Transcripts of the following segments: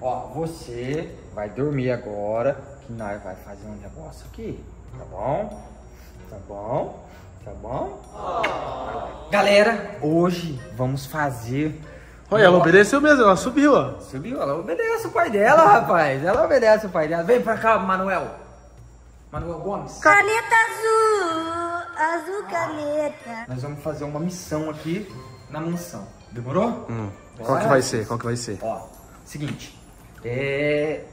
Ó, você vai dormir agora, que nós vai fazer um negócio aqui, tá bom? Tá bom? Tá bom? Galera, hoje vamos fazer... Olha, ela obedeceu mesmo, ela subiu, ó. Subiu, ela obedece o pai dela, rapaz. Ela obedece o pai dela. Vem pra cá, Manuel. Manuel Gomes. Caneta azul, azul caneta. Nós vamos fazer uma missão aqui na mansão. Demorou? Hum, qual que vai ser? Qual que vai ser? Ó, seguinte. É...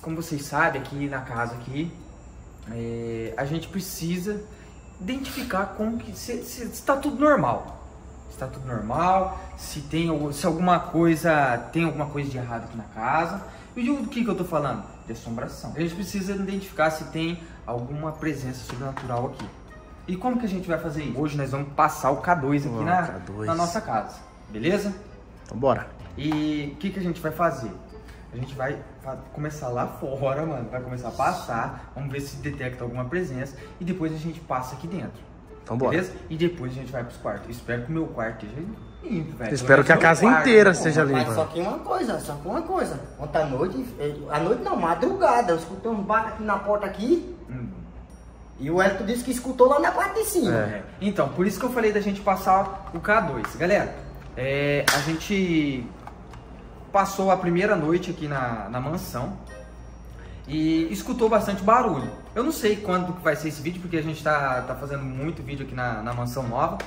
Como vocês sabem, aqui na casa aqui, é, a gente precisa identificar como que se, está tudo normal. Se está tudo normal, se tem se alguma coisa tem alguma coisa de errado aqui na casa. E o que que eu tô falando? De assombração. A gente precisa identificar se tem alguma presença sobrenatural aqui. E como que a gente vai fazer isso? Hoje nós vamos passar o K2 aqui Ó, na, K2. na nossa casa, beleza? Então bora. E o que, que a gente vai fazer? A gente vai começar lá fora, mano. Vai começar a passar. Vamos ver se detecta alguma presença. E depois a gente passa aqui dentro. Então bora. Beleza? E depois a gente vai pros quartos. Eu espero que o meu quarto esteja limpo, velho. Eu espero que a casa quarto, inteira pô. seja limpa. só que uma coisa, só que uma coisa. Ontem à noite, eh, à noite não, madrugada, eu escutei uns bates aqui na porta aqui. Hum. E o Elton disse que escutou lá na parte de cima. É. Então, por isso que eu falei da gente passar o K2. Galera, é, a gente passou a primeira noite aqui na, na mansão e escutou bastante barulho. Eu não sei quando vai ser esse vídeo, porque a gente tá, tá fazendo muito vídeo aqui na, na mansão nova.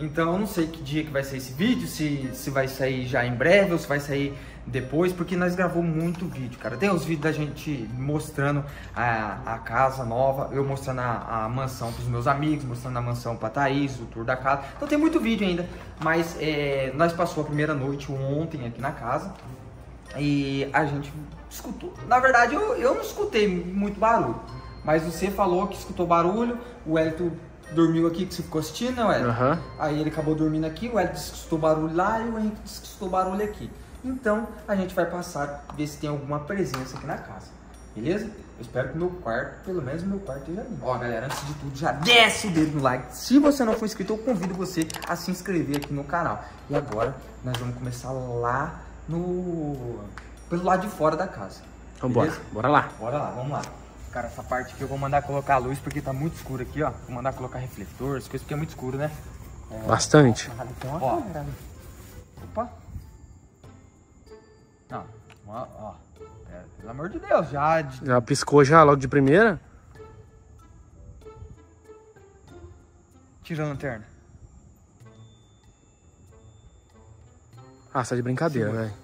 Então eu não sei que dia que vai ser esse vídeo, se, se vai sair já em breve ou se vai sair depois, porque nós gravamos muito vídeo, cara. Tem os vídeos da gente mostrando a, a casa nova, eu mostrando a, a mansão pros meus amigos, mostrando a mansão pra Thaís, o tour da casa. Então tem muito vídeo ainda, mas é, nós passou a primeira noite ontem aqui na casa e a gente escutou. Na verdade, eu, eu não escutei muito barulho, mas você falou que escutou barulho, o Elton dormiu aqui, que você ficou assistindo, né, Elton? Aham. Aí ele acabou dormindo aqui, o Hélio disse que escutou barulho lá e o Henrique disse que escutou barulho aqui. Então a gente vai passar, ver se tem alguma presença aqui na casa. Beleza? Eu espero que meu quarto, pelo menos meu quarto esteja limpo. Ó, galera, antes de tudo, já desce o dedo no like. Se você não for inscrito, eu convido você a se inscrever aqui no canal. E agora nós vamos começar lá no. pelo lado de fora da casa. Então bora. Beleza? Bora lá. Bora lá, vamos lá. Cara, essa parte aqui eu vou mandar colocar a luz porque tá muito escuro aqui, ó. Vou mandar colocar refletor, as coisas porque é muito escuro, né? Bastante. Ali tem uma Ó. câmera ali. Opa! Não, ó, ó. É, pelo amor de Deus, já. de- Já piscou já logo de primeira? Tira a lanterna. Ah, você tá de brincadeira, velho.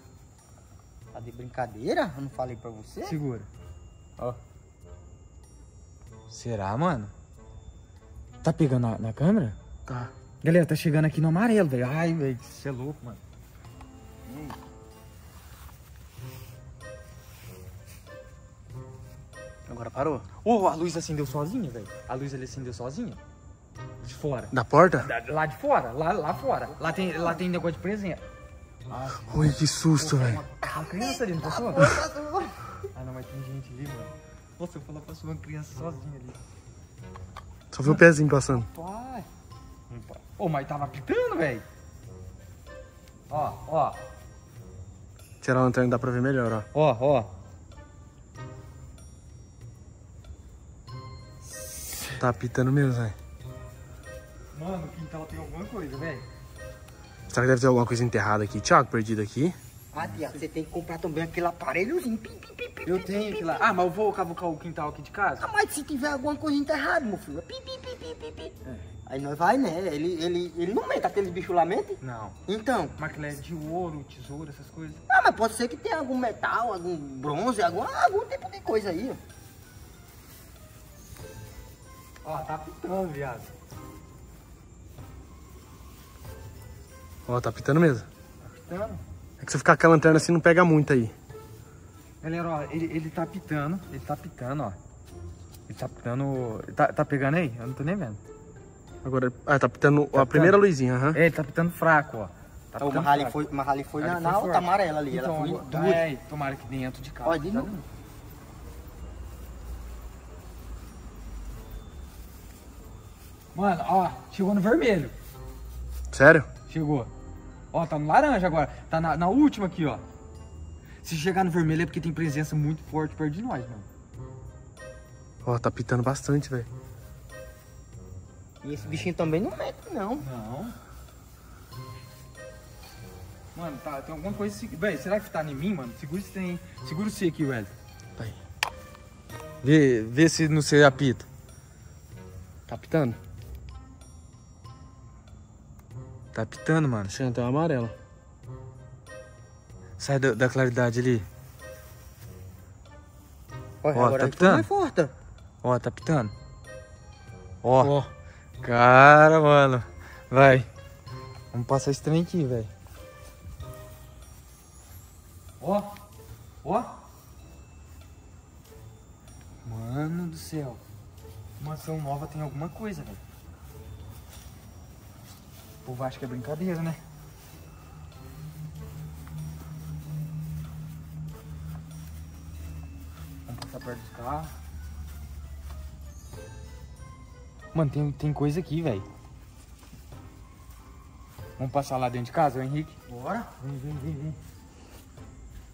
Tá de brincadeira? Eu não falei pra você? Segura. Ó. Será, mano? Tá pegando na, na câmera? Tá. Galera, tá chegando aqui no amarelo, velho. Ai, velho, você é louco, mano. Agora parou. Ô, a luz acendeu sozinha, velho. A luz ele acendeu sozinha. De fora. Da porta? Da- Lá de fora, lá, lá fora. Lá tem, lá tem negócio de presente. Ah, Ui, que susto, velho. Uma criança ali, não passou? ah, não, mas tem gente ali, mano. Nossa, eu falar passou uma criança sozinha ali. Só viu o pezinho passando. Pai. Ô, mas tava pitando, velho. Ó, ó, Tirar a lanterna dá pra ver melhor, ó. ó, ó. Tá apitando mesmo, velho. Mano, o quintal tem alguma coisa, velho. Será que deve ter alguma coisa enterrada aqui? Thiago, perdido aqui? Ah, Tiago, você tem que comprar também aquele aparelhozinho. Pim, pim, pim, pim, Eu pim, tenho que lá. Ah, mas eu vou cavucar o quintal aqui de casa? Ah, mas se tiver alguma coisa enterrada, meu filho. Pim, pim, pim, pim, pim, pim. Aí nós vai, né? Ele, ele, ele não mente, aqueles bichos lá mente. Não. Então. Máquina é de ouro, tesouro, essas coisas. Ah, mas pode ser que tenha algum metal, algum bronze, algum, algum tipo de coisa aí. ó. Ó, tá pitando, viado. Ó, tá apitando mesmo. Tá pitando. É que se ficar com a lanterna assim não pega muito aí. Galera, ó, ele, ele tá pitando, ele tá pitando, ó. Ele tá pitando. Tá, tá pegando aí? Eu não tô nem vendo. Agora, ah, tá pitando Tá a primeira luzinha, aham. É, ele tá pitando fraco, ó. Tá o pitando Mahali fraco. foi, Mahali foi Ali na, foi na outra forte. amarela ali. Então, ela foi agora- duas. É, tomara que dentro de casa. Ó, de tá novo. Mano, ó, chegou no vermelho. Sério? Chegou. Ó, tá no laranja agora. Tá na, na última aqui, ó. Se chegar no vermelho é porque tem presença muito forte perto de nós, mano. Ó, tá pitando bastante, velho. E esse bichinho também não mete, não. Não. Mano, tá, tem alguma coisa. se- Véi, será que tá em mim, mano? Segura se tem. Segura você aqui, velho. Aí. Vê, vê se não sei apita. Tá pitando? Tá apitando, mano. Achando até o amarelo. Sai da, da claridade ali. Olha, Ó, agora tá foi pitando? mais forte. Ó, tá pitando. Ó, Ó, cara, mano. Vai. Vamos passar esse trem aqui, velho. Ó, ó. Mano do céu. Mansão nova tem alguma coisa, velho. O povo acha que é brincadeira, né? Vamos passar perto dos carros. Mano, tem, tem coisa aqui, velho. Vamos passar lá dentro de casa, Henrique? Bora. Vem, vem, vem, vem.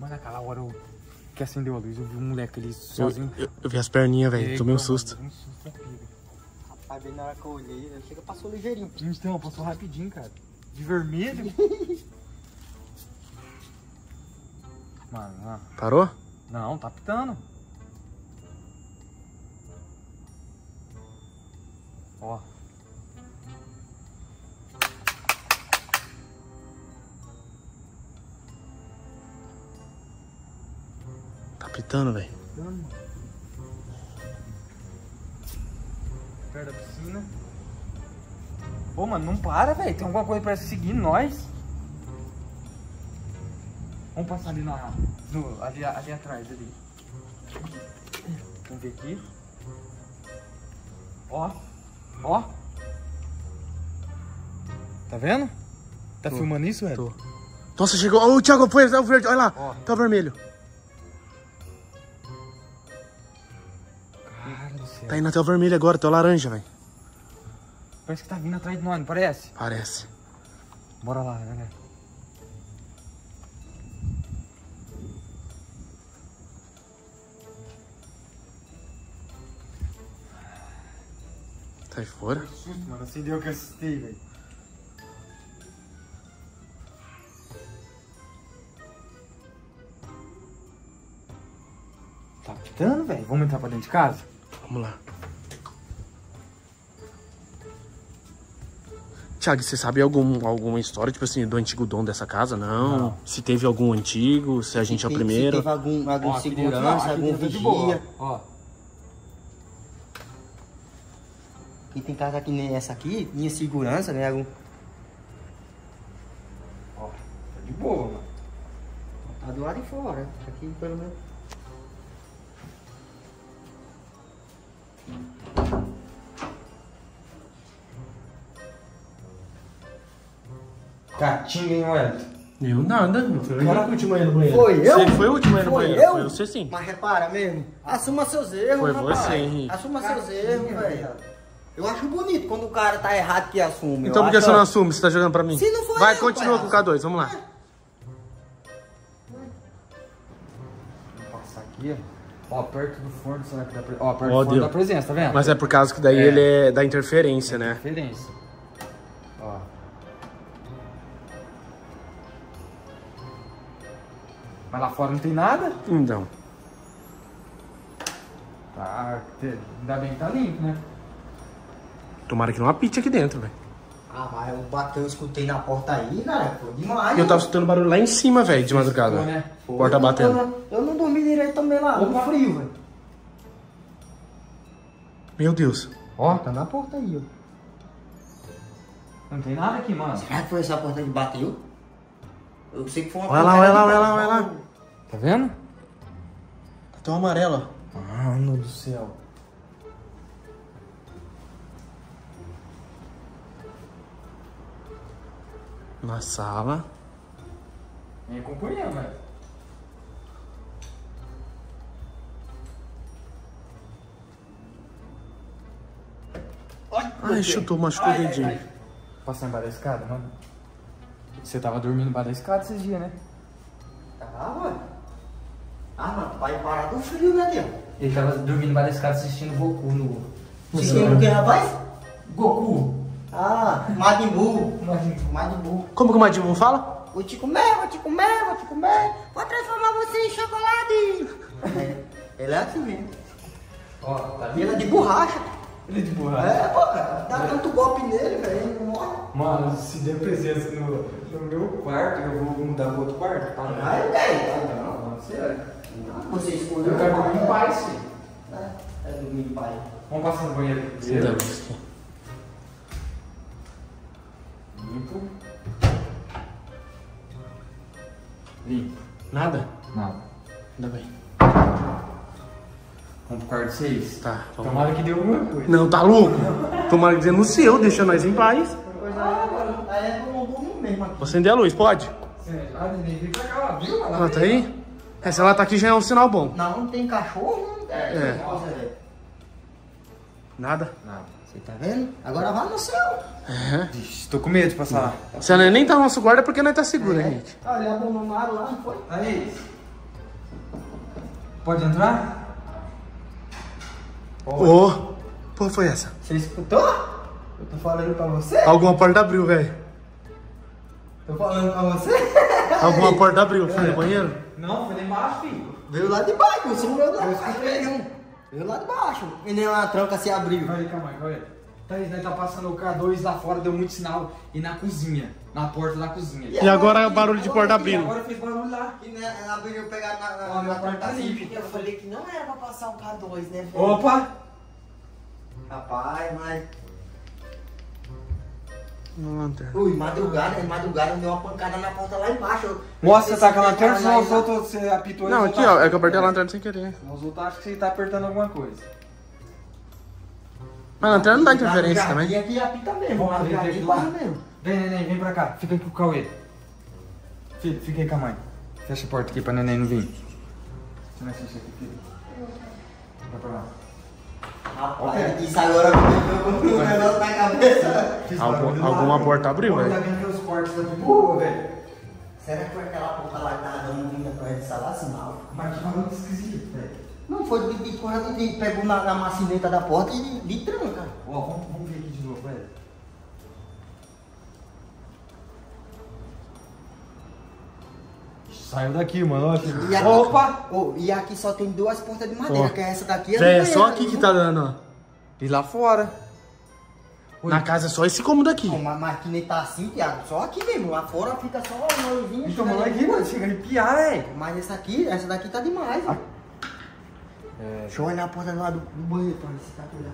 Mano, aquela hora eu... que acendeu a luz, eu vi um moleque ali sozinho. eu, eu vi as perninhas, velho. Tomei um mano, susto. Um susto vida. Bem na hora que eu olhei, ele chega passou ligeirinho. Então, passou rapidinho, cara. De vermelho. Mano, não. Parou? Não, tá pitando. Ó. Tá pitando, velho. Perto da piscina. Pô, mano, não para, velho. Tem alguma coisa pra seguir nós. Vamos passar ali na. No, ali, ali atrás, ali. Vamos ver aqui. Ó. Ó. Tá vendo? Tá Tô, filmando isso, velho? Tô. Nossa, chegou. Ô, o Thiago, foi, tá o verde. Olha lá. Ó. Tá vermelho. Tá indo até o vermelho agora, até o laranja, velho. Parece que tá vindo atrás de nós, não parece? Parece. Bora lá, galera. Sai fora. Que susto, mano. Acendeu que eu assustei, velho. Tá pitando, velho? Vamos entrar pra dentro de casa? Vamos lá. Thiago, você sabe algum, alguma história, tipo assim, do antigo dono dessa casa? Não. Não. Se teve algum antigo, se a gente é o Se- primeiro. Se teve algum, algum Ó, aqui dentro segurança, aqui algum dentro é de boa, vigia. Ó, E tem casa que nem essa aqui, minha segurança, né? Algum... ó, tá de boa, mano. Tá do lado de fora. Isso aqui pelo menos. Catinga, hein, Wellington? Eu nada. O último aí no banheiro. Foi eu? Você foi o último aí no Foi banheiro. eu? Foi você sim. Mas repara mesmo, assuma seus erros, Foi rapaz. você, Henrique. Assuma seus erros, velho. Eu acho bonito quando o cara tá errado que assume. Então Eu por que você não assume? Você tá jogando pra mim? Se não for Vai, eu, continua pai. com o K2, vamos lá. Vou passar aqui, ó. Ó, perto do forno, será que dá pre... Ó, perto Ó, do forno deu. da presença, tá vendo? Mas é por causa que daí É. ele é da interferência, né? Diferença. Ó. Mas lá fora não tem nada? Então. Tá, ainda bem que tá limpo, né? Tomara que não apite aqui dentro, velho. Ah, mas eu bateu, eu escutei na porta aí, cara. Foi demais. Eu tava escutando barulho lá em cima, velho, de madrugada. Escutou, né? Porta Eu batendo. não- Eu não direito também lá, no frio, velho. Meu Deus. Ó, Tá na porta aí, ó. não tem nada aqui, mano. Será que foi essa porta que bateu? Eu sei que foi uma Olha lá, porta olha lá, olha lá, olha lá. Tá vendo? Tá tão amarelo, ó. Mano do céu. Na sala. Vem acompanhando, velho. Ai, chutou, machucou o dedinho. Passar embaixo da escada, mano. Você tava dormindo embaixo da escada esses dias, né? Tava. Ah, mano, vai parar do frio, né, Deus? Ele tava dormindo embaixo da escada assistindo Goku no. Assistindo o que, rapaz? Goku! Ah, Majin Buu. Majin Buu. Como que o Madimon fala? Vou te comer, vou te comer, vou te comer. Vou transformar você em chocolate. É, ele é assim mesmo. Ó, tá Ele é de borracha. Ele de borracha. É, pô, cara. Dá tanto golpe nele, velho. Ele não morre. Mano, se der presença no, no meu quarto, eu vou mudar pro outro quarto, tá? Vai, velho. Não, não, sério. Você escolheu. Eu quero dormir em paz, filho. É, é dormir em paz. Vamos passar no banheiro aqui Sim. Limpo. Limpo. Nada? Não. Ainda bem. Vamos pro quarto 6? Tá, vamos Tomara que dê alguma coisa. Não, tá louco? Tomara que dizer no seu, deixa nós em paz. É um. Vou acender a luz, pode? Ah? Ela tá aí? É, se ela tá aqui já é um sinal bom. Não, não tem cachorro, não tem. É. Velho. Nada? Você tá vendo? Agora vai no céu. Vixe, tô com medo de passar lá. Se ela nem tá no nosso guarda é porque nós tá seguro, hein, gente? Ah, ele abandonaram lá, não foi? Aí. Pode entrar? Ô, porra foi essa? Você escutou? Eu tô falando pra você? Alguma porta abriu, velho. Tô falando pra você? Alguma porta abriu. Foi no banheiro? Não, foi lá embaixo, filho. Veio lá de baixo, você não veio lá de baixo. Veio lá de baixo. E nem uma tranca se abriu. Vai, calma aí, aí. Thaís, nós tá passando o K2 lá fora, deu muito sinal. E na cozinha, na porta da cozinha. E agora é barulho de porta E abrindo. agora fez barulho lá. E né, ela abriu pegar na, na, Ó, na, na tá limpo. Eu falei que não era pra passar um K2, né, velho? Opa! Rapaz, mas. Uma lanterna. Ui, madrugada, madrugada, deu uma pancada na porta lá embaixo. Eu- Mostra, eu tá com a lanterna, senão os outros, você apitou e Não, aqui, ó. É que eu apertei a lanterna sem querer. Os outros acham que você tá apertando alguma coisa. Mas a lanterna não dá Lá interferência também. Aqui apita mesmo, Vamos lá lá. faz mesmo. Vem, neném, vem pra cá. Fica aqui com o Cauê. Filho, fica aí com a mãe. Fecha a porta aqui pra neném não vir. Ver se isso aqui, filho. Vai pra lá. Rapaz, isso agora com o negócio na cabeça. Algum- lá, alguma velho. porta abriu, velho. Tá vendo que os quartos da boa, velho. Será que foi aquela porta lá que tava dando vinda pra ele salar sinal? Mas que barulho esquisito, velho. Não, foi de, de correndo de pegou na, na macineta da porta e de, de tranca. Ó, vamos, vamos ver aqui de novo, velho. Saiu daqui, mano. Olha aqui. E aqui, Opa! Ô, e aqui só tem duas portas de madeira, Ó. que é essa daqui e a é banheiro só aqui que viu? tá dando, ó. E lá fora. Oi. Na casa é só esse cômodo aqui. Não, mas, mas que nem tá assim, Thiago. Só aqui mesmo. Lá fora fica só uma luzinha. Então, mano, aqui, mano. Chega a arrepiar, velho. Mas essa aqui, essa daqui tá demais. ó. É. Deixa eu olhar a porta lá do, do banheiro pra ver se tá tudo lá.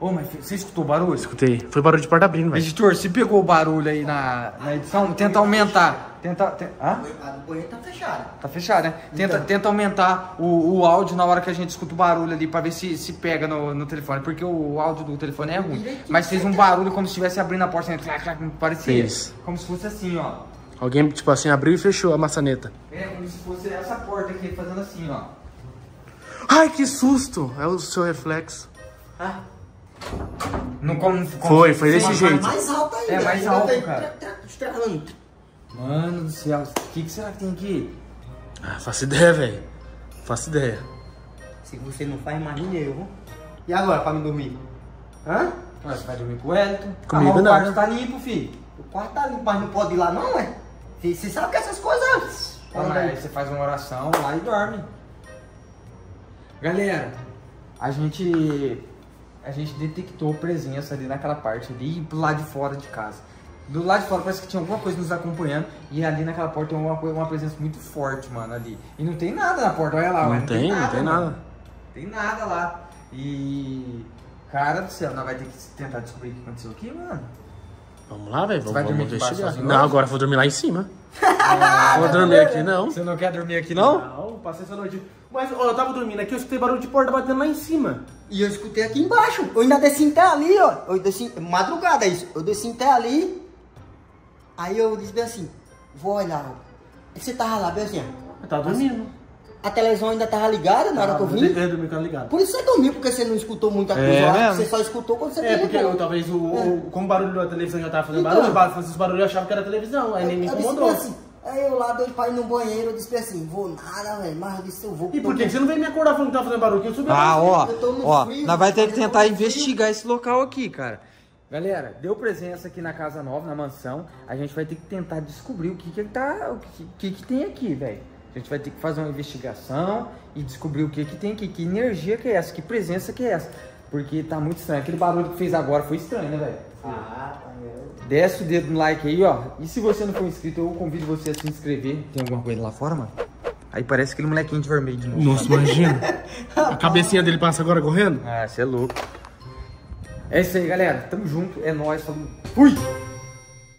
Ô, mas você escutou o barulho? Escutei. Foi barulho de porta abrindo, velho. Editor, se pegou o barulho aí na, na edição, tenta aumentar. Tenta. te- Hã? A do banheiro tá fechada. Tá fechado, né? Tenta, Então. tenta aumentar o, o áudio na hora que a gente escuta o barulho ali pra ver se, se pega no, no telefone. Porque o áudio do telefone é ruim. Mas fez um barulho como se estivesse abrindo a porta. Assim, clac, clac, parecia. Fez. Como se fosse assim, ó. Alguém, tipo assim, abriu e fechou a maçaneta. É como se fosse essa porta aqui fazendo assim, ó. Ai, que susto! É o seu reflexo. Ah, Não como, como Foi, foi desse jeito. mais alto ainda. É, mais alto, cara. Mano do céu, o que, que será que tem aqui? Ah, faço ideia, velho. Faço ideia. Se você não faz, imagine eu. E agora, pra me dormir? Hã? Ué, Você vai dormir com o Elton? Comigo ah, não. O quarto tá limpo, filho. O quarto tá limpo, mas não pode ir lá não, é? Você você sabe que essas coisas... Ah, mas aí você faz uma oração lá e dorme. Galera, a gente a gente detectou presença ali naquela parte ali e lá de fora de casa. Do lado de fora parece que tinha alguma coisa nos acompanhando e ali naquela porta tem uma, coisa- uma presença muito forte, mano, ali. E não tem nada na porta, olha lá. Não olha, tem, não tem mano. nada. Tem nada lá. E cara do céu, nós vai ter que tentar descobrir o que aconteceu aqui, mano. Vamos lá, velho. Você Vamos, vai vamos investigar. Não, hoje? agora eu vou dormir lá em cima. vou dormir aqui, não. Você não quer dormir aqui não? Não, passei essa noite. Mas, ó, eu tava dormindo aqui, eu escutei barulho de porta batendo lá em cima. E eu escutei aqui embaixo. Eu ainda desci até ali, ó. Eu desci, madrugada isso. Eu desci até ali. Aí eu disse bem assim, vou olhar. ó. Você tava lá, bem assim, ó. Eu tava dormindo. A televisão ainda tava ligada na hora que eu vim. Eu dormi com ela ligada. Por isso você dormiu, porque você não escutou muita coisa É lá. mesmo? Você só escutou quando você É, porque eu, talvez o, o- como o barulho da televisão já tava fazendo Então. barulho, eu fazia esse barulho eu achava que era televisão, aí nem me Eu disse incomodou. assim, Aí eu lá doido pra ir no banheiro, eu disse assim, vou nada, velho, mas eu disse, eu vou. E por que você não veio me acordar falando que tava fazendo barulho? Eu subi Ah, ó, Eu tô no ó, frio, nós vai ter que tentar frio. investigar esse local aqui, cara. Galera, deu presença aqui na casa nova, na mansão. A gente vai ter que tentar descobrir o que que tá, o que, que, que tem aqui, velho. A gente vai ter que fazer uma investigação e descobrir o que que tem aqui, que energia que é essa, que presença que é essa. Porque tá muito estranho. Aquele barulho que fez agora foi estranho, né, velho? Ah, Desce o dedo no like aí, ó. E se você não for inscrito, eu convido você a se inscrever. Tem alguma coisa lá fora, mano? Aí parece aquele molequinho de vermelho de novo. Nossa, imagina. A cabecinha dele passa agora correndo? Ah, você é louco. É isso aí, galera. Tamo junto. É nóis. Falou. Fui!